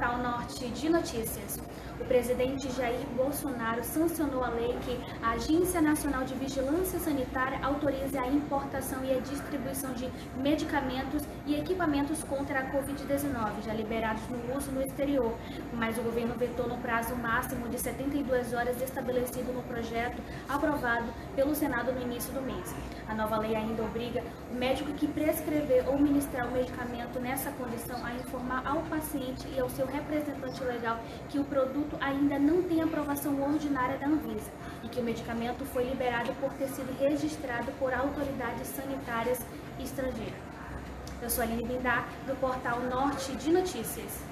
烧呢？Norte de Notícias. O presidente Jair Bolsonaro sancionou a lei que a Agência Nacional de Vigilância Sanitária autorize a importação e a distribuição de medicamentos e equipamentos contra a Covid-19, já liberados no uso no exterior, mas o governo vetou no prazo máximo de 72 horas estabelecido no projeto aprovado pelo Senado no início do mês. A nova lei ainda obriga o médico que prescrever ou ministrar o medicamento nessa condição a informar ao paciente e ao seu representante representante legal que o produto ainda não tem aprovação ordinária da Anvisa e que o medicamento foi liberado por ter sido registrado por autoridades sanitárias estrangeiras. Eu sou a Aline Bindá, do portal Norte de Notícias.